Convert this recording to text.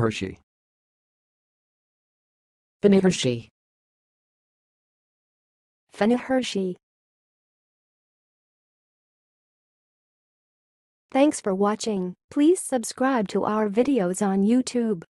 Maharshi. Finihershi. Finihershi. Thanks for watching. Please subscribe to our videos on YouTube.